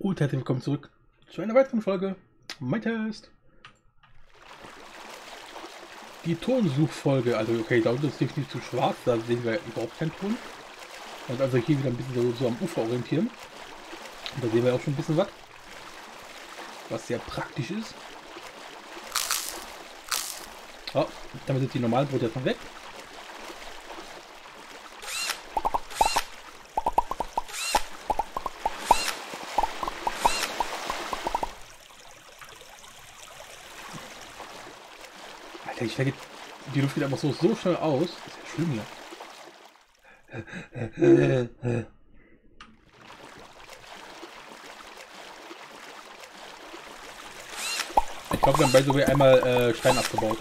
Und herzlich willkommen zurück zu einer weiteren Folge My Test. Die Tonsuchfolge, also okay, da unten ist definitiv zu schwarz, da sehen wir überhaupt keinen Ton. Und also hier wieder ein bisschen so, so am Ufer orientieren. Und da sehen wir auch schon ein bisschen was. Was sehr praktisch ist. Oh, damit sind die normalen Brote jetzt noch weg. Ich vergeht, die Luft geht einfach so, so schnell aus. Das ist ja schlimm, ne? Ich glaube, wir haben bei so einmal äh, Stein abgebaut.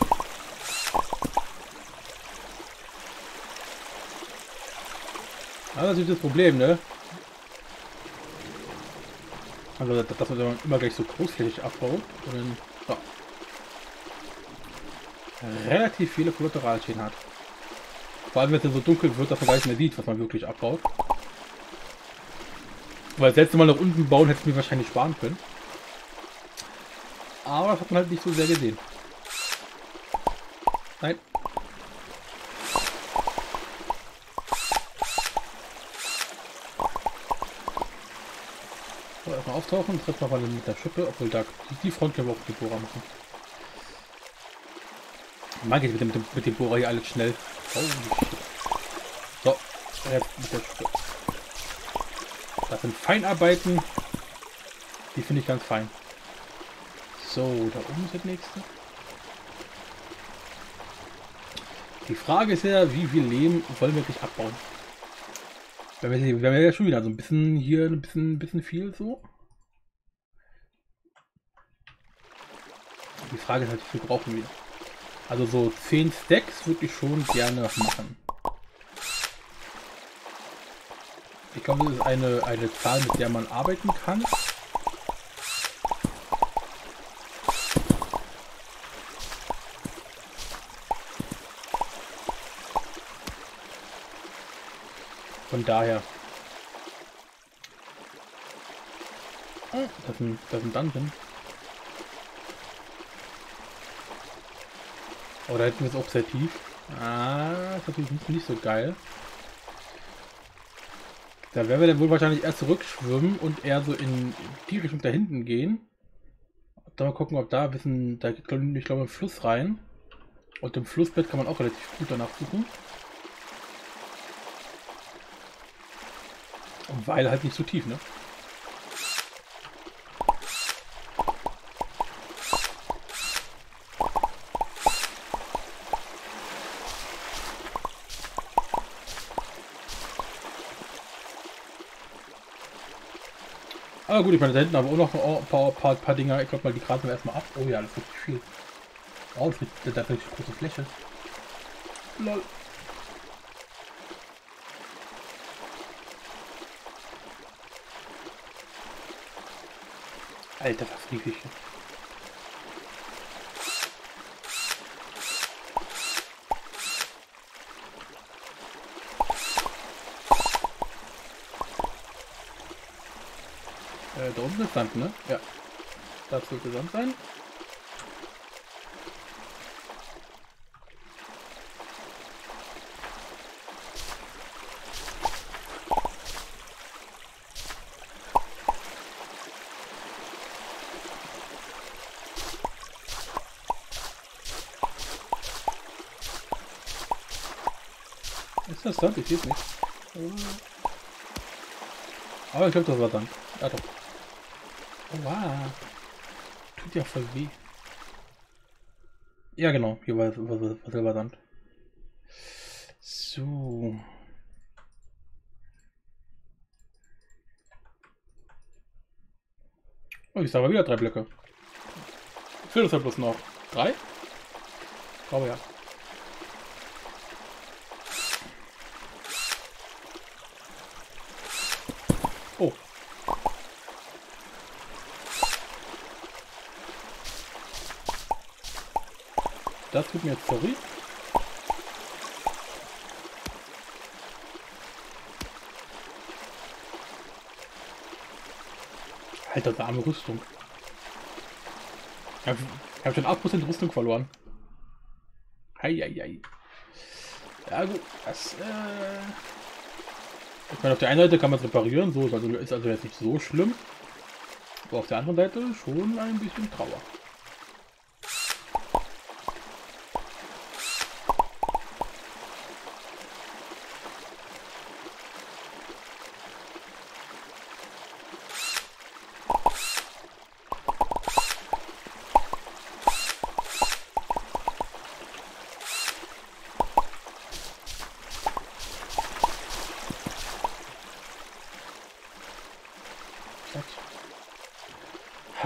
Aber das ist das Problem, ne? Also, dass man immer gleich so großflächig abbaut und dann so, relativ viele Kollateralschäden hat. Vor allem, wenn es so dunkel wird, dass man gar nicht mehr sieht, was man wirklich abbaut. Weil das letzte Mal nach unten bauen hätte ich mir wahrscheinlich sparen können. Aber das hat man halt nicht so sehr gesehen. Nein. So, erstmal auftauchen, noch mal mit der Schippe, obwohl da die Front können wir auch die Bohrer machen. Mag ich mit dem, mit dem Bohrer hier alles schnell. So, Schippe. Das sind Feinarbeiten. Die finde ich ganz fein. So, da oben ist das nächste. Die Frage ist ja, wie viel Lehm wollen wir wirklich abbauen? Wir haben ja, ja schon wieder so ein bisschen hier ein bisschen, ein bisschen viel so. Die Frage ist halt, wie viel brauchen wir? Also so 10 Stacks würde ich schon gerne machen. Ich glaube, das ist eine, eine Zahl, mit der man arbeiten kann. Von daher. Oh, das ist ein, das ist ein Dungeon. Oder hätten wir es auch sehr tief? Ah, ist natürlich nicht, nicht so geil. Da werden wir dann wohl wahrscheinlich erst zurückschwimmen und eher so in die Richtung da hinten gehen. Dann mal gucken, ob da ein bisschen, da geht ich glaube ein Fluss rein. Und im Flussbett kann man auch relativ gut danach suchen. Weil halt nicht so tief, ne? Ah gut, ich meine, da hinten aber auch noch ein paar, paar, paar Dinger. Ich glaube mal, die grasen wir erstmal ab. Oh ja, das ist wirklich viel. Oh, das ist eine große Fläche. Lol. Alter, verfliege ich. Äh, ist Sand, ne? Ja. Das sollte Sand sein. Ist das Sand? Ich sehe es nicht. Aber ich glaube, das war Sand. Ja doch. Oh, wow. Tut ja voll weh. Ja genau, hier war, war, war Silbersand. So. Oh, ich sage wieder drei Blöcke. Fehlt es ja bloß noch. Drei? Ich glaube ja. Oh. Das tut mir jetzt sorry. Alter, da arme Rüstung. Ich habe hab schon 8% Rüstung verloren. Eieiei. Ja gut, das äh ich meine, auf der einen Seite kann man es reparieren, so ist also, ist also jetzt nicht so schlimm. Aber auf der anderen Seite schon ein bisschen Trauer.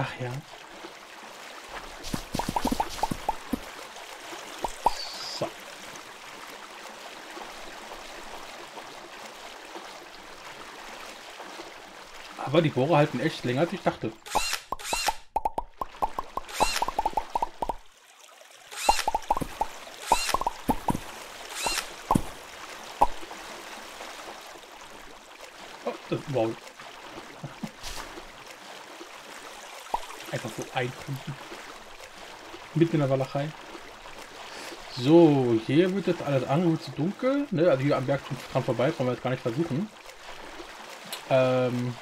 Ach ja. So. Aber die Bohrer halten echt länger als ich dachte. Oh, wow. Einfach so einpumpen. Mitten in der Walachei. So, hier wird jetzt alles andere zu dunkel. Ne? Also hier am Berg dran vorbei, wollen wir jetzt gar nicht versuchen. Ähm,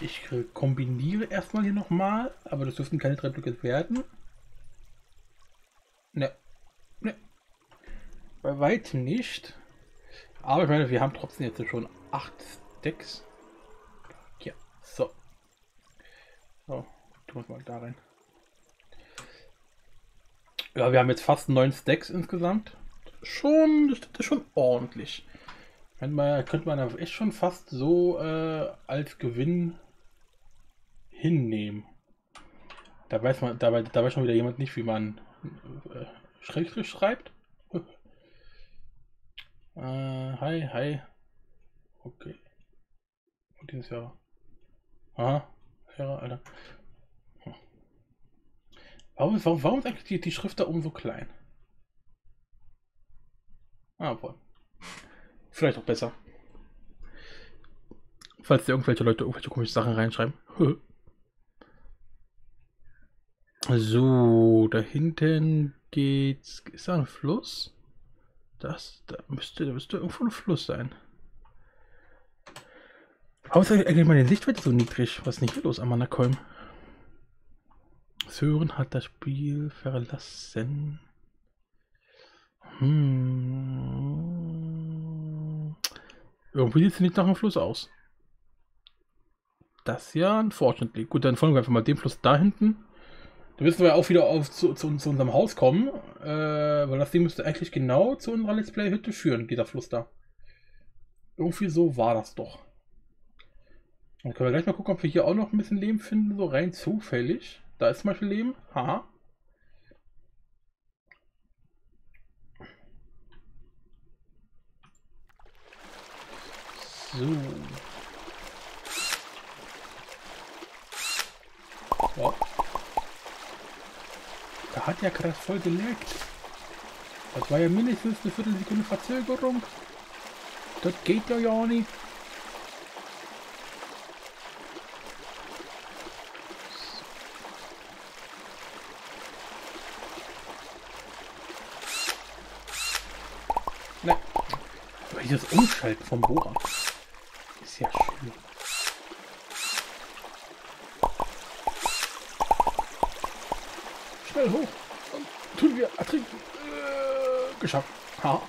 ich kombiniere erstmal hier nochmal, aber das dürften keine drei Blöcke werden. Ne. Ne. Bei weitem nicht. Aber ich meine, wir haben trotzdem jetzt schon acht Stacks. Ja, so. So, tun wir mal da rein. Ja, wir haben jetzt fast neun Stacks insgesamt. Schon, das ist schon ordentlich. Könnte man, könnte man echt schon fast so äh, als Gewinn hinnehmen. Da weiß man, dabei, da weiß schon wieder jemand nicht, wie man äh, Schrägstrich schreibt. äh, hi, hi. Okay. Und dieses Jahr. Aha. Ja, Alter. Warum, warum, warum ist eigentlich die, die Schrift da oben so klein? Ah, wohl. Vielleicht auch besser. Falls da irgendwelche Leute irgendwelche komischen Sachen reinschreiben. So, da hinten geht's. Ist da ein Fluss? Das, da müsste, da müsste irgendwo ein Fluss sein. Warum ist eigentlich meine Sichtweite so niedrig? Was ist nicht los, Amanakolm? Sören hat das Spiel verlassen. Hm. Irgendwie sieht es nicht nach einem Fluss aus. Das ja, unfortunately. Gut, dann folgen wir einfach mal dem Fluss da hinten. Da müssen wir auch wieder auf, zu, zu, zu unserem Haus kommen, äh, weil das Ding müsste eigentlich genau zu unserer Let's Play-Hütte führen, dieser Fluss da. Irgendwie so war das doch. Dann können wir gleich mal gucken, ob wir hier auch noch ein bisschen Leben finden, so rein zufällig. Da ist zum Beispiel Leben. Haha. So. Wow. Hat ja gerade voll geleckt. Das war ja mindestens eine Viertelsekunde Verzögerung. Das geht ja ja nicht. dieses Umschalten vom Bohrer ist ja schön. Schnell hoch und tun wir ertrinken. Äh, geschafft. Ha.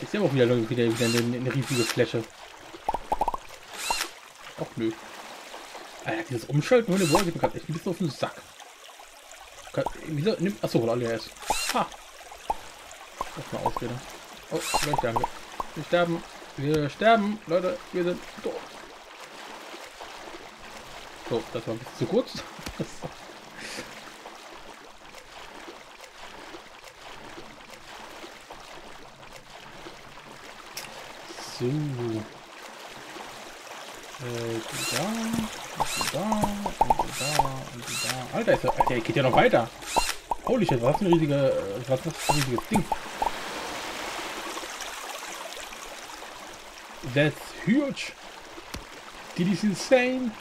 Ist ja auch wieder, wieder, wieder eine, eine riesige Fläche. Ach nö. Alter, dieses Umschalten ohne Bohrer geht mir gerade echt ein bisschen auf den Sack. Wieso nimmt. Achso, weil alle ist. Ha! Das mal Ausrede. Oh, gleich sterben wir. Wir sterben. Wir sterben, Leute. Wir sind tot. So, das war ein bisschen zu kurz. so. Äh, da, da, und da, und da. Alter, ist Alter, geht ja noch weiter. Holy shit, was ein riesiger, was ist ein riesiges Ding. That's huge. Did is insane.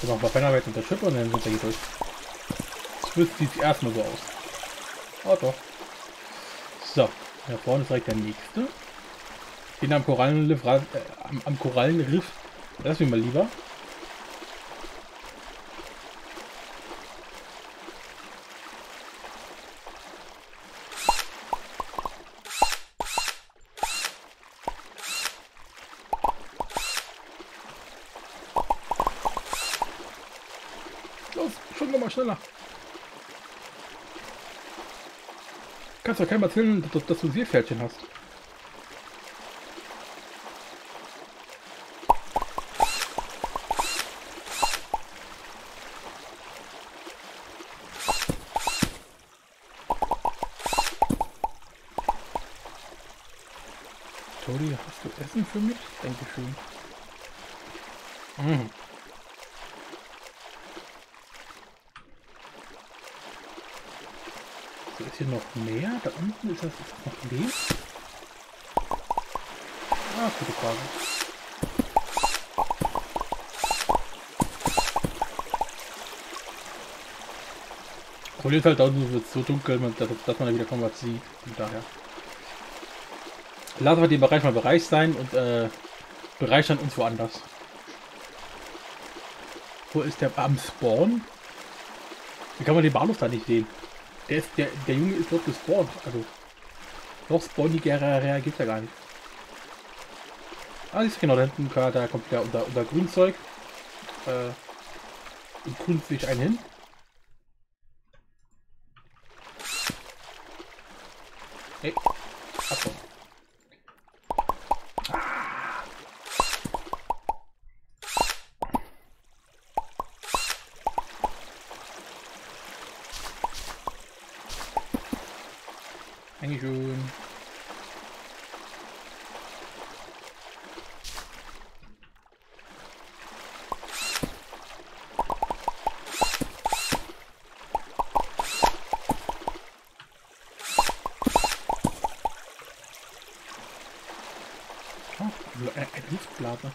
So, noch ein paar Feinarbeit unter Schippe und dann sind wir hier durch. Das sieht erstmal so aus. Oh doch. So, da vorne ist direkt der nächste. Den am Korallenriff, äh, am, am Korallenriff. Das will mal lieber. Los, schon mal schneller. Kannst doch keinem erzählen, dass, dass du Seepferdchen hast. Tori, hast du Essen für mich? Dankeschön. Mhm. So, ist hier noch mehr? Da unten ist das, das Lehm? Ah, gute Frage. Problem ist halt, da unten wird so dunkel, dass, dass man da wieder kaum was sieht. Von daher. Lassen wir den Bereich mal Bereich sein und äh, bereichern uns woanders. Wo ist der am Spawn? Wie kann man den Bahnhof da nicht sehen? Der, ist, der, der Junge ist dort gespawnt. Also, noch spawnigerer gibt ja gar nicht. Ah, ist genau, da hinten, da kommt wieder unser, unser Grünzeug. Äh, und grün sich ein hin. Hey. Achso. Oh, ein, ein Luftblasen.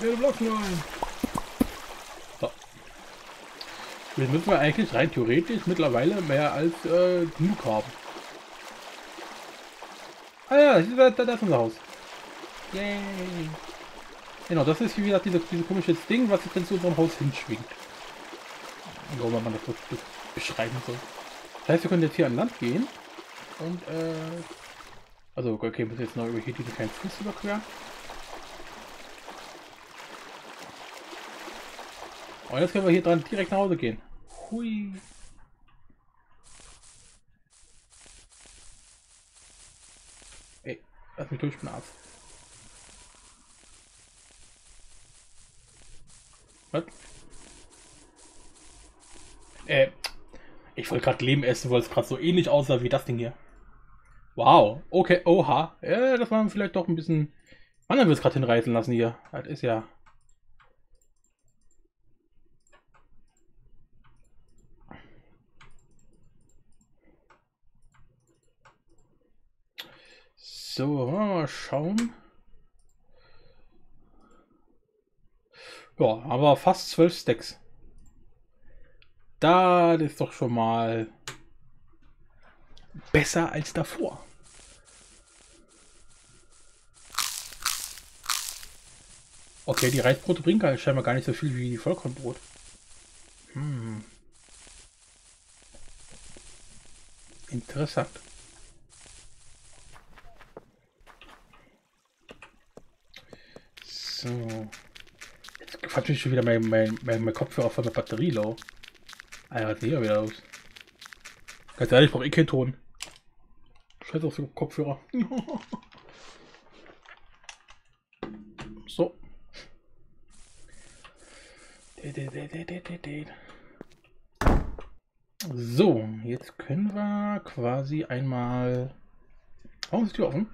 Ja, du blockst nur ein. So. Jetzt müssen wir eigentlich rein theoretisch mittlerweile mehr als äh, genug haben. Ah ja, das ist, das ist unser Haus. Yay. Genau, das ist wie gesagt dieses, dieses komische Ding, was sich dann zu unserem Haus hinschwingt. Warum man das so beschreiben soll. Das heißt, wir können jetzt hier an Land gehen und äh, also okay, muss jetzt noch über hier diesen kleinen Fluss überqueren. Und jetzt können wir hier dran direkt nach Hause gehen. Hui. Ey, lass mich durch, ich bin Arzt. Was? Äh, ich wollte gerade Leben essen, weil es gerade so ähnlich aussah wie das Ding hier. Wow, okay, oha. Ja, das war vielleicht doch ein bisschen... Wann haben wir es gerade hinreißen lassen hier? Das ist ja... So, mal schauen. Ja, aber fast zwölf Stacks. Das ist doch schon mal besser als davor. Okay, die Reisbrote bringen scheinbar gar nicht so viel wie die Vollkornbrot. Hm. Interessant. So. Jetzt quatscht mich schon wieder mein, mein, mein, mein Kopfhörer von der Batterie low. Alter, was hier wieder los? Ganz ehrlich, ich brauche eh keinen Ton. Scheiß auf den Kopfhörer. so. So, jetzt können wir quasi einmal. Warum ist die Tür offen?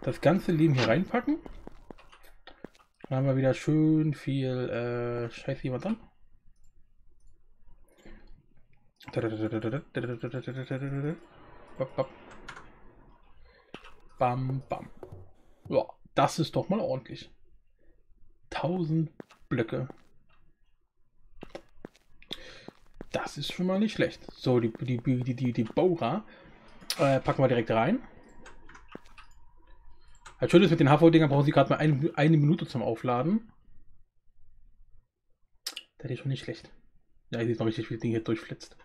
Das ganze Leben hier reinpacken. Dann haben wir wieder schön viel äh, Scheiß jemand an. Bam, bam. Ja, das ist doch mal ordentlich. 1000 Blöcke. Das ist schon mal nicht schlecht. So, die, die, die, die, die Bohrer äh, packen wir direkt rein. Als schön ist mit den HV-Dingern brauchen sie gerade mal ein, eine Minute zum Aufladen. Das ist schon nicht schlecht. Ja, ich sehe noch richtig, wie das Ding hier durchflitzt.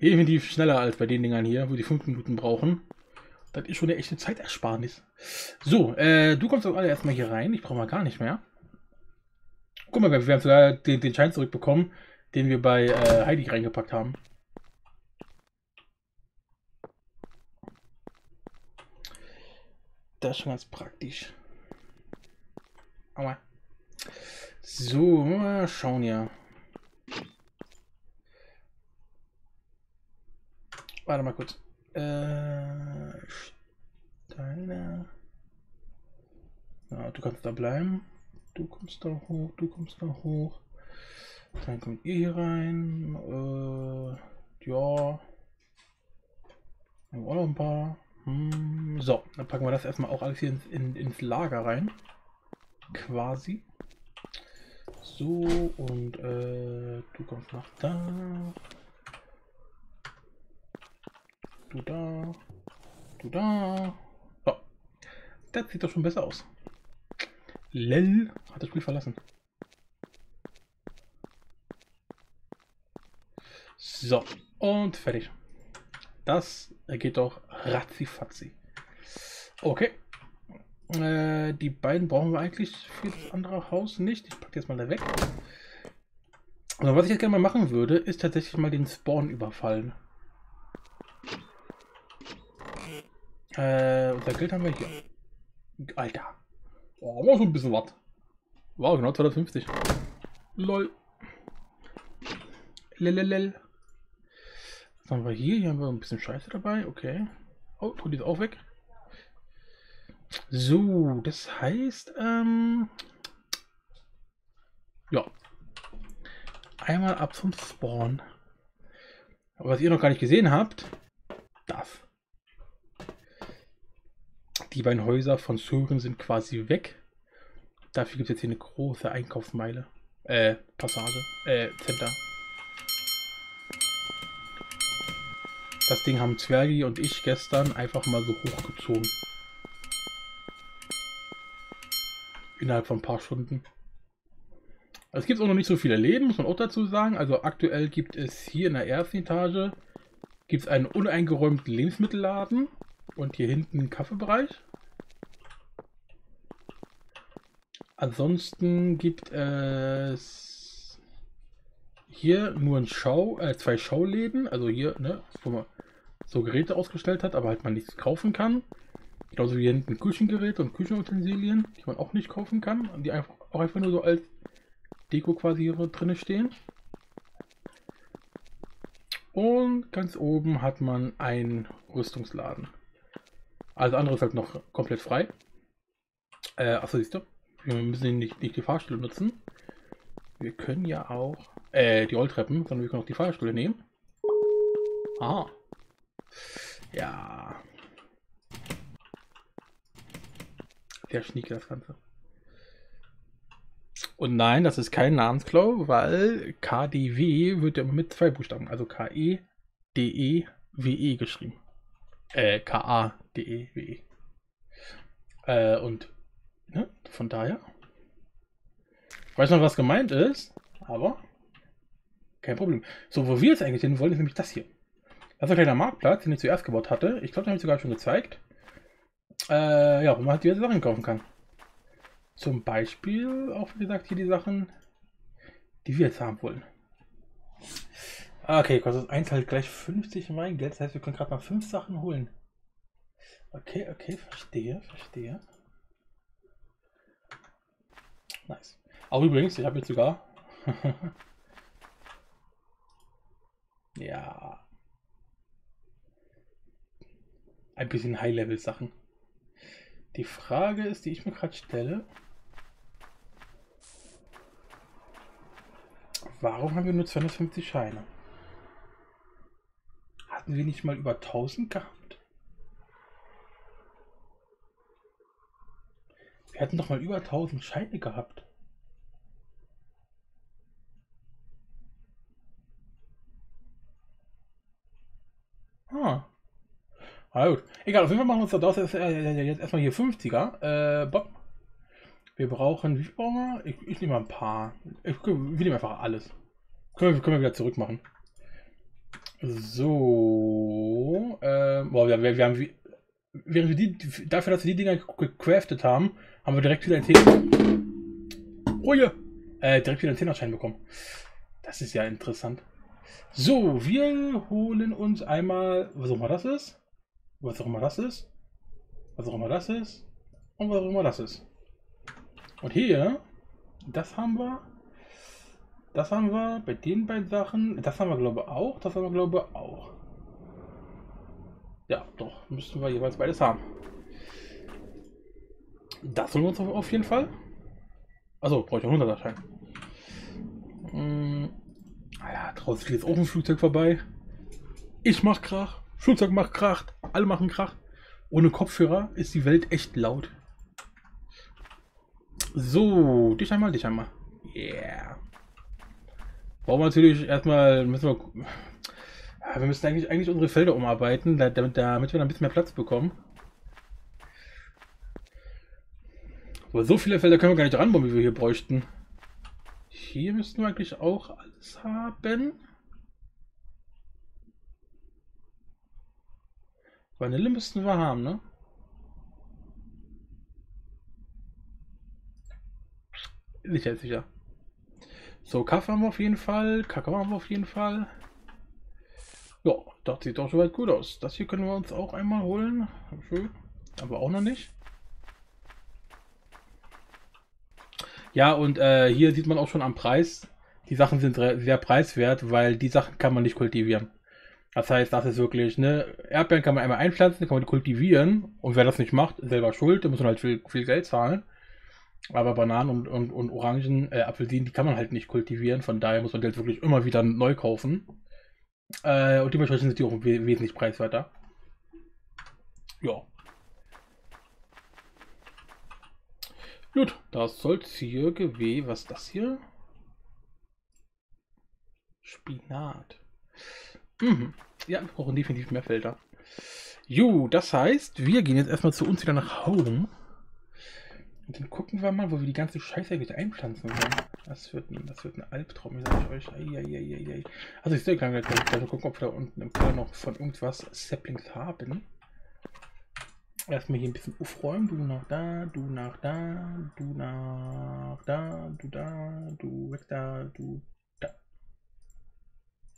Definitiv schneller als bei den Dingern hier, wo die 5 Minuten brauchen. Das ist schon eine echte Zeitersparnis. So, äh, du kommst auch alle erstmal hier rein. Ich brauche mal gar nicht mehr. Guck mal, wir haben sogar den, den Schein zurückbekommen, den wir bei äh, Heidi reingepackt haben. Das ist schon ganz praktisch. Aua. So, schauen ja. Warte mal kurz. Äh, Steine. Ja, du kannst da bleiben. Du kommst da hoch, du kommst da hoch. Dann kommt ihr hier rein. Äh, ja. Haben wir auch noch ein paar. Hm, so, dann packen wir das erstmal auch alles hier ins, in, ins Lager rein. Quasi. So, und äh, du kommst nach da. Du da. Du da. So. Das sieht doch schon besser aus. Lell hat das Spiel verlassen. So, und fertig. Das geht doch ratzifatzi. Okay. Äh, die beiden brauchen wir eigentlich für das andere Haus nicht. Ich packe jetzt mal da weg. Also, was ich jetzt gerne mal machen würde, ist tatsächlich mal den Spawn überfallen. Äh, unser Geld haben wir hier. Alter. Oh, war schon ein bisschen was. Wow, genau 250. Lol. Lelelel. Was haben wir hier? Hier haben wir ein bisschen Scheiße dabei. Okay. Oh, tut die auch weg. So, das heißt, ähm, ja. Einmal ab zum Spawn. Aber was ihr noch gar nicht gesehen habt, das. Die beiden Häuser von Sören sind quasi weg. Dafür gibt es jetzt hier eine große Einkaufsmeile. Äh, Passage. Äh, Center. Das Ding haben Zwergi und ich gestern einfach mal so hochgezogen. Innerhalb von ein paar Stunden. Es gibt auch noch nicht so viele Läden, muss man auch dazu sagen. Also aktuell gibt es hier in der ersten Etage gibt es einen uneingeräumten Lebensmittelladen und hier hinten einen Kaffeebereich. Ansonsten gibt es hier nur ein Schau, äh, zwei Schauläden, also hier, ne, wo man so Geräte ausgestellt hat, aber halt man nichts kaufen kann. Genauso wie hier hinten Küchengeräte und Küchenutensilien, die man auch nicht kaufen kann, die einfach auch einfach nur so als Deko quasi hier drin stehen. Und ganz oben hat man einen Rüstungsladen. Alles andere ist halt noch komplett frei. Äh, achso, siehst du, wir müssen nicht, nicht die Fahrstühle nutzen. Wir können ja auch, äh, die Rolltreppen, sondern wir können auch die Fahrstühle nehmen. Aha. Ja. Sehr schnieke das Ganze. Und nein, das ist kein Namensklau, weil KDW wird ja mit zwei Buchstaben, also K-E-D-E-W-E -E geschrieben. Äh, K-A-D-E-W-E. -E. Äh, und ne, von daher. Ich weiß noch, was gemeint ist, aber kein Problem. So, wo wir jetzt eigentlich hin wollen, ist nämlich das hier. Das ist ein kleiner Marktplatz, den ich zuerst gebaut hatte. Ich glaube, den habe ich sogar schon gezeigt. Äh, ja, wo man halt diverse Sachen kaufen kann. Zum Beispiel auch, wie gesagt, hier die Sachen, die wir jetzt haben wollen. Okay, kostet eins halt gleich 50 Geld. Das heißt, wir können gerade mal fünf Sachen holen. Okay, okay, verstehe, verstehe. Nice. Auch übrigens, ich habe jetzt sogar. ja. ein bisschen High-Level-Sachen. Die Frage ist, die ich mir gerade stelle, warum haben wir nur 250 Scheine? Hatten wir nicht mal über 1000 gehabt? Wir hatten doch mal über 1000 Scheine gehabt. Ah, gut. Egal, auf jeden Fall machen wir uns da draus jetzt, äh, erstmal hier 50er. Äh, Bob. Wir brauchen, wie viel brauchen wir? Ich, ich nehme mal ein paar. Ich, wir nehmen einfach alles. Können wir, können wir wieder zurück machen. So. Äh, boah, wir, wir, haben, während wir die, dafür, dass wir die Dinger gecraftet haben, haben wir direkt wieder einen Zehner. Oh ja! Äh, direkt wieder einen Zehnerschein bekommen. Das ist ja interessant. So, wir holen uns einmal, was auch immer das ist, was auch immer das ist, was auch immer das ist und was auch immer das ist. Und hier, das haben wir, das haben wir bei den beiden Sachen, das haben wir glaube ich auch, das haben wir glaube ich auch. Ja, doch, müssten wir jeweils beides haben. Das holen wir uns auf jeden Fall. Also brauche ich auch 100 Schein. Hm. Ah ja, draußen fliegt auch ein Flugzeug vorbei. Ich mach Krach. Flugzeug macht Krach. Alle machen Krach. Ohne Kopfhörer ist die Welt echt laut. So, dich einmal, dich einmal. Yeah. Brauchen wir natürlich erstmal, müssen wir, wir müssen eigentlich, eigentlich unsere Felder umarbeiten, damit, damit wir ein bisschen mehr Platz bekommen. Aber so viele Felder können wir gar nicht ranbauen, wie wir hier bräuchten. Hier müssten wir eigentlich auch alles haben. Vanille müssten wir haben, ne? Sicher, sicher. So, Kaffee haben wir auf jeden Fall. Kakao haben wir auf jeden Fall. Ja, das sieht doch soweit gut aus. Das hier können wir uns auch einmal holen. Schön. Aber auch noch nicht. Ja, und äh, hier sieht man auch schon am Preis, die Sachen sind sehr preiswert, weil die Sachen kann man nicht kultivieren. Das heißt, das ist wirklich, ne, Erdbeeren kann man einmal einpflanzen, kann man kultivieren und wer das nicht macht, selber schuld, da muss man halt viel, viel Geld zahlen. Aber Bananen und, und, und Orangen, äh, Apfelsinen, die kann man halt nicht kultivieren, von daher muss man die halt wirklich immer wieder neu kaufen. Äh, und dementsprechend sind die auch wesentlich preiswerter. Ja. Gut, das soll hier gewesen. Was ist das hier? Spinat. Mhm. Ja, wir brauchen definitiv mehr Felder. Jo, das heißt, wir gehen jetzt erstmal zu uns wieder nach Hause. Und dann gucken wir mal, wo wir die ganze Scheiße wieder einpflanzen können. Das wird ein, das wird ein Albtraum, sage ich euch. Eieieiei. Also ich sehe gleich, gleich gucken, ob wir da unten im Keller noch von irgendwas Saplings haben. Erstmal hier ein bisschen aufräumen. Du nach da, du nach da, du nach da, du da, du weg da, du da.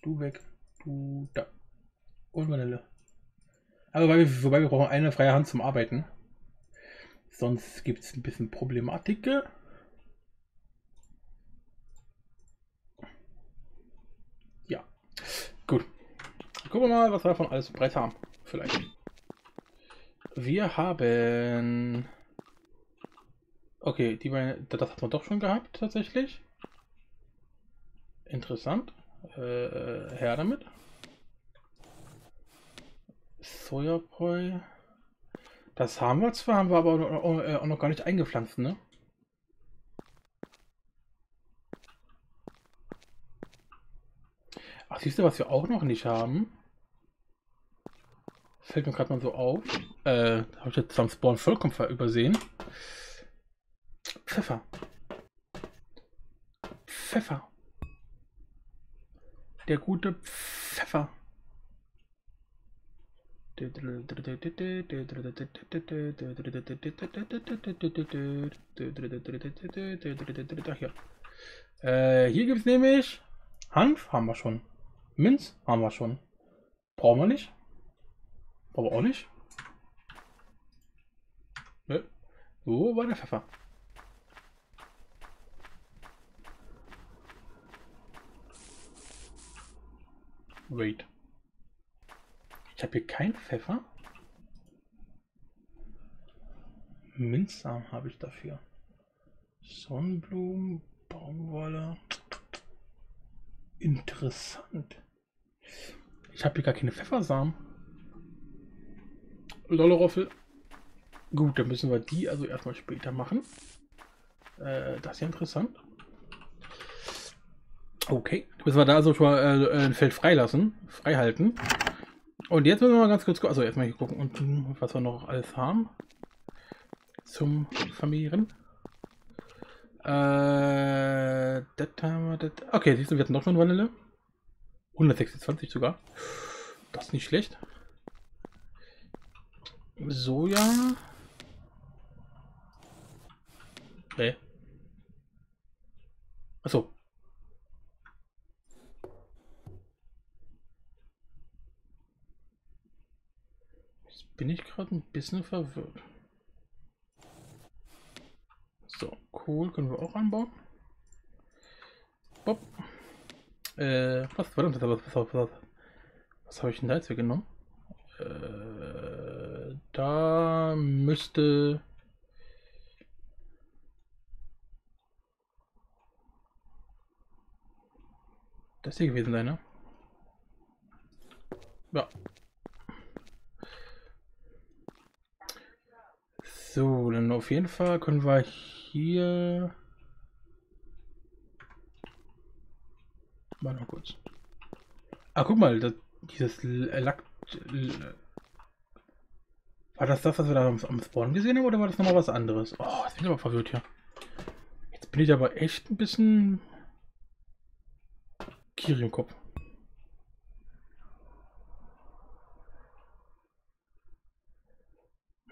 Du weg, da. Und Vanille. Aber wobei wir, wobei wir brauchen eine freie Hand zum Arbeiten. Sonst gibt es ein bisschen Problematik. Ja. Gut. Gucken wir mal, was wir davon alles bereit haben. Vielleicht. Wir haben... Okay, die beiden, das hat man doch schon gehabt, tatsächlich. Interessant. Äh, her damit. Sojapoi. Das haben wir zwar, haben wir aber auch noch gar nicht eingepflanzt, ne? Ach, siehst du, was wir auch noch nicht haben? Fällt mir gerade mal so auf. Äh, habe ich jetzt am Spawn vollkommen übersehen. Pfeffer. Pfeffer. Der gute Pfeffer. Hier. Äh, hier gibt es nämlich Hanf, haben wir schon. Minz haben wir schon. Brauchen wir nicht. Aber auch nicht. Ne? Wo war der Pfeffer? Wait. Ich habe hier keinen Pfeffer. Minzsamen habe ich dafür. Sonnenblumen, Baumwolle. Interessant. Ich habe hier gar keine Pfeffersamen. Lolleroffel. Gut, dann müssen wir die also erstmal später machen. Äh, das ist ja interessant. Okay, müssen wir da also schon mal äh, ein Feld freilassen, freihalten. Und jetzt müssen wir mal ganz kurz, also erstmal hier gucken, unten, was wir noch alles haben zum Vermehren. Äh, das haben wir, das. Okay, siehst du, wir hatten noch schon Vanille. 126 sogar. Das ist nicht schlecht. Soja. Nee. Achso. Jetzt bin ich gerade ein bisschen verwirrt. So, Kohl können wir auch anbauen. Bob. Äh, was war das? Was, was, was, was habe ich denn da jetzt genommen? Äh, da müsste... Das hier gewesen sein, ne? Ja. So, dann auf jeden Fall können wir hier... Mal noch kurz. Ah, guck mal, das, dieses Lack... War das das, was wir da am, am Spawn gesehen haben, oder war das nochmal was anderes? Oh, jetzt bin ich aber verwirrt hier. Jetzt bin ich aber echt ein bisschen... Kiri im Kopf.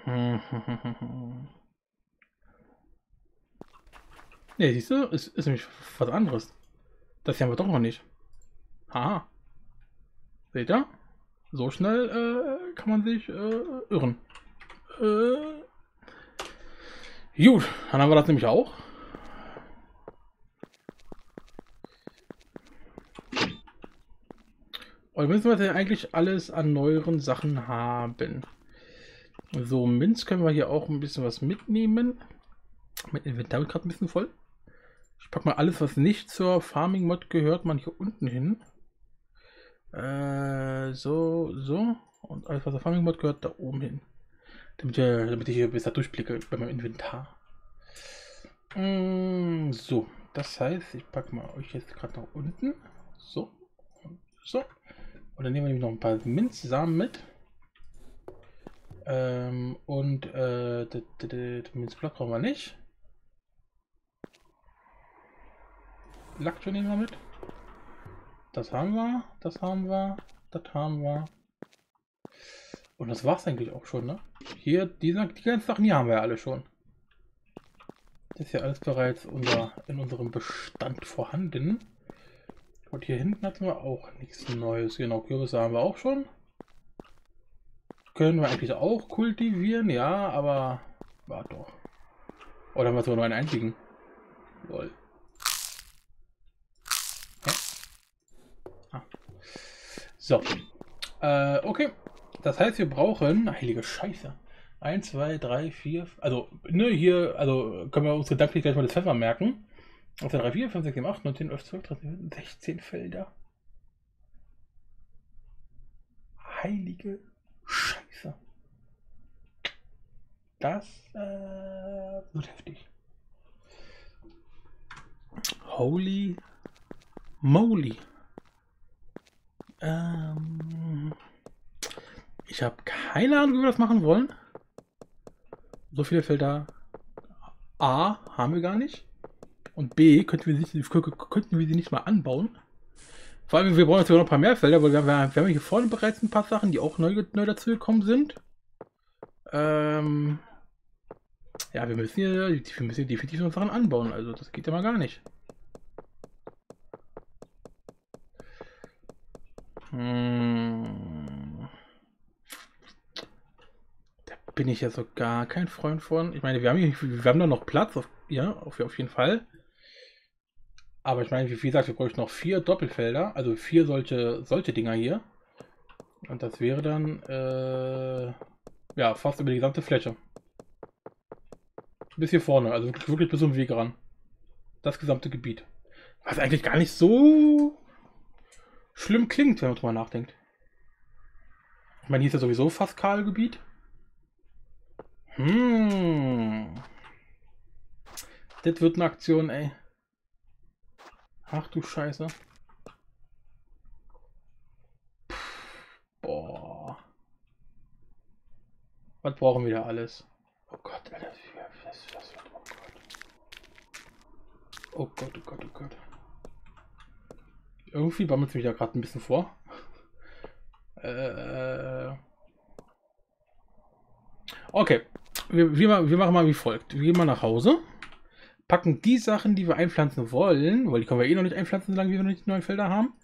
Ne, siehst du, es ist nämlich was anderes. Das haben wir doch noch nicht. Haha. Seht ihr? So schnell äh, kann man sich äh, irren. Äh. Gut, dann haben wir das nämlich auch. Und müssen wir denn eigentlich alles an neueren Sachen haben? So, Minz können wir hier auch ein bisschen was mitnehmen. Mein Inventar ist gerade ein bisschen voll. Ich packe mal alles, was nicht zur Farming Mod gehört, mal hier unten hin. Äh, so, so. Und alles, was zur Farming Mod gehört, da oben hin. Damit, ich, damit ich hier besser durchblicke bei meinem Inventar. Mm, so, das heißt, ich packe mal euch jetzt gerade nach unten. So, so. Und dann nehmen wir nämlich noch ein paar Minzsamen mit. Ähm, und äh, den Minzblock brauchen wir nicht. Lackton nehmen wir mit. Das haben wir, das haben wir, das haben wir. Und das war's eigentlich auch schon, ne? Hier, diese, die ganzen Sachen hier haben wir ja alle schon. Das ist ja alles bereits unser, in unserem Bestand vorhanden. Und hier hinten hatten wir auch nichts Neues. Genau, Kürbisse haben wir auch schon. Können wir eigentlich auch kultivieren, ja, aber war doch. Oder wir sogar nur einen einzigen? Lol. Ah. So. Äh, okay. Das heißt, wir brauchen. Heilige Scheiße. 1, 2, 3, 4. Also, ne, hier, also können wir uns gedanklich gleich mal das Pfeffer merken. Auf der 3, 4, 5, 6, 7, 8, 9, 10, 11, 12, 13, 16 Felder. Heilige Scheiße. Das äh, wird heftig. Holy moly. Ähm, ich habe keine Ahnung, wie wir das machen wollen. So viele Felder A haben wir gar nicht. Und B könnten wir, sie, könnten wir sie nicht mal anbauen. Vor allem, wir brauchen jetzt noch ein paar mehr Felder, weil wir, wir, haben hier vorne bereits ein paar Sachen, die auch neu, neu dazu gekommen sind. Ähm, ja, wir müssen hier, wir müssen hier definitiv noch Sachen anbauen, also das geht ja mal gar nicht. Hm. Da bin ich ja so gar kein Freund von. Ich meine, wir haben, hier, wir haben da noch Platz, auf, ja, auf, auf jeden Fall. Aber ich meine, wie gesagt, wir bräuchten noch vier Doppelfelder, also vier solche, solche Dinger hier. Und das wäre dann, äh, ja, fast über die gesamte Fläche. Bis hier vorne, also wirklich, bis zum Weg ran. Das gesamte Gebiet. Was eigentlich gar nicht so schlimm klingt, wenn man drüber nachdenkt. Ich meine, hier ist ja sowieso fast Kahlgebiet. Hm. Das wird eine Aktion, ey. Ach du Scheiße. Boah. Was brauchen wir da alles? Oh Gott, Alter. Was, was, was, oh Gott. Oh Gott, oh Gott, oh Gott. Irgendwie bammelt es mich da gerade ein bisschen vor. Äh, okay. Wir, wir, wir machen mal wie folgt. Wir gehen mal nach Hause. Packen die Sachen, die wir einpflanzen wollen, weil die können wir eh noch nicht einpflanzen, solange wir noch nicht die neuen Felder haben.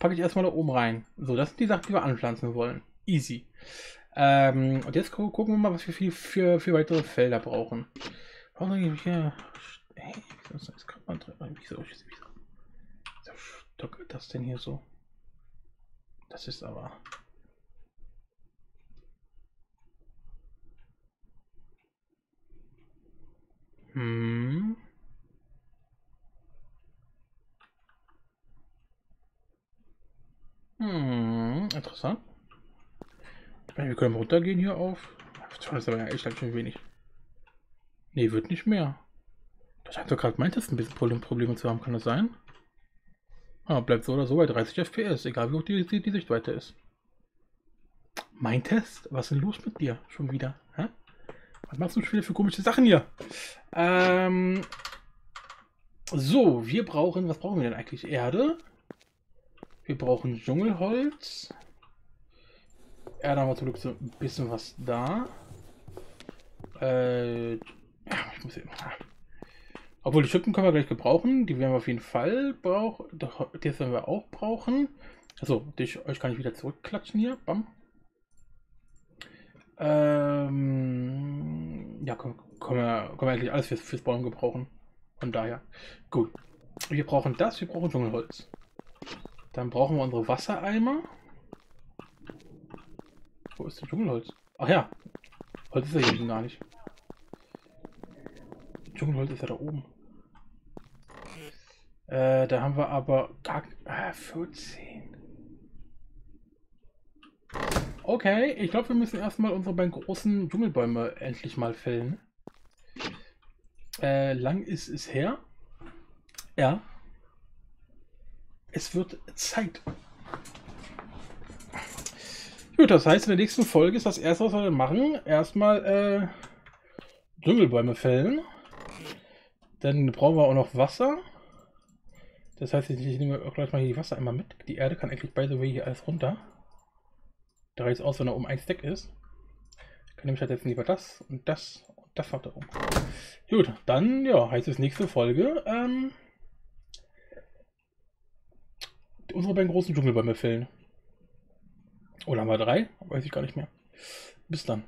Packe ich erstmal da oben rein. So, das sind die Sachen, die wir anpflanzen wollen. Easy. Ähm, und jetzt gu gucken wir mal, was wir für, für, für weitere Felder brauchen. Hey, wieso ist das drin? Wieso, wieso, wieso stockert das denn hier so? Das ist aber. Hm. Hm, interessant. Wir können runtergehen hier auf. Das ist aber ja echt ganz schön wenig. Nee, wird nicht mehr. Das scheint gerade mein Test ein bisschen Probleme zu haben, kann das sein? Ah, bleibt so oder so bei 30 FPS, egal wie hoch die, die, die Sichtweite ist. Mein Test? Was ist denn los mit dir? Schon wieder? Hä? Was machst du für komische Sachen hier? Ähm, so, wir brauchen, was brauchen wir denn eigentlich? Erde. Wir brauchen Dschungelholz. Erde haben wir zum Glück so ein bisschen was da. Äh, ich muss eben. Obwohl die Schippen können wir gleich gebrauchen. Die werden wir auf jeden Fall brauchen. Das werden wir auch brauchen. Also, euch kann ich wieder zurückklatschen hier. Bam. Ähm, ja, können, können, wir, können wir eigentlich alles fürs, fürs Bauen gebrauchen. Von daher. Gut. Wir brauchen das, wir brauchen Dschungelholz. Dann brauchen wir unsere Wassereimer. Wo ist der Dschungelholz? Ach ja. Holz ist ja hier gar nicht. Dschungelholz ist ja da oben. Äh, da haben wir aber gar... Äh, 14. Okay, ich glaube, wir müssen erstmal unsere beiden großen Dschungelbäume endlich mal fällen. Äh, lang ist es her. Ja. Es wird Zeit. Gut, das heißt, in der nächsten Folge ist das erste, was wir machen, erstmal äh, Dschungelbäume fällen. Dann brauchen wir auch noch Wasser. Das heißt, ich nehme auch gleich mal hier die Wasser einmal mit. Die Erde kann eigentlich by the way hier alles runter. Da reicht es aus, wenn er um ein Stack ist. Kann nämlich halt jetzt lieber das und das und das noch da oben. Gut, dann ja, heißt es nächste Folge. Ähm, unsere beiden großen Dschungelbäume fällen. Oder haben wir drei? Weiß ich gar nicht mehr. Bis dann.